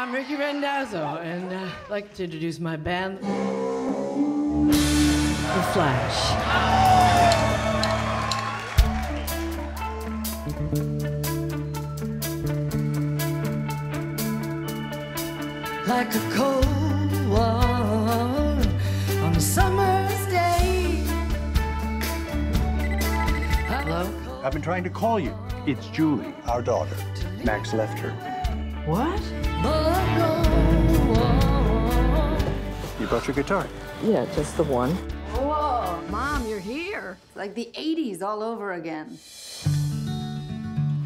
I'm Ricki Rendazzo, and uh, I'd like to introduce my band, The Flash. Like a cold one on a summer's day. Hello? I've been trying to call you. It's Julie, our daughter. Max left her. What? You brought your guitar. Yeah, just the one. Whoa, Mom, you're here. It's like the 80s all over again.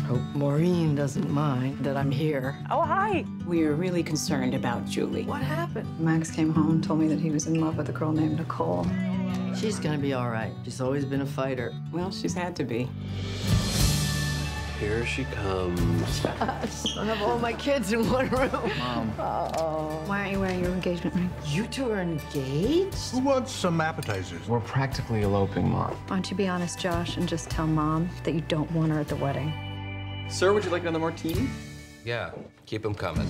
Hope Maureen doesn't mind that I'm here. Oh, hi. We are really concerned about Julie. What happened? Max came home, and told me that he was in love with a girl named Nicole. She's gonna be all right. She's always been a fighter. Well, she's had to be. Here she comes. I'll have all my kids in one room. Mom, why aren't you wearing your engagement ring? You two are engaged? Who wants some appetizers? We're practically eloping, Mom. Why don't you be honest, Josh, and just tell Mom that you don't want her at the wedding? Sir, would you like another martini? Yeah, keep them coming.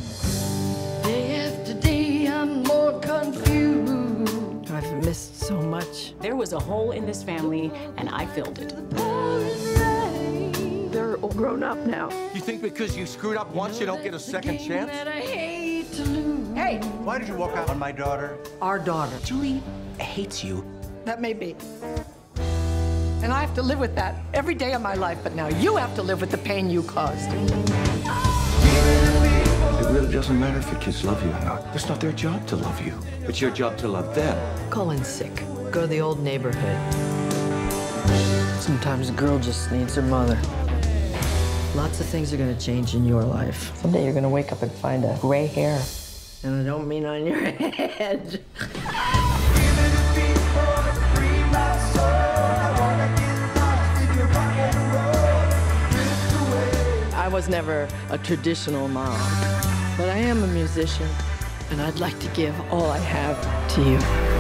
Day after day, I'm more confused. I've missed so much. There was a hole in this family, and I filled it. They're all grown up now. You think because you screwed up once you don't get a second chance? That I hate to lose. Hey, Why did you walk out on my daughter? our daughter. Julie hates you. That may be. And I have to live with that every day of my life, but now you have to live with the pain you caused. It really doesn't matter if your kids love you or not. It's not their job to love you. It's your job to love them. Colin's sick. Go to the old neighborhood. Sometimes a girl just needs her mother. Lots of things are gonna change in your life. Someday you're gonna wake up and find a gray hair. And I don't mean on your head. I was never a traditional mom, but I am a musician, and I'd like to give all I have to you.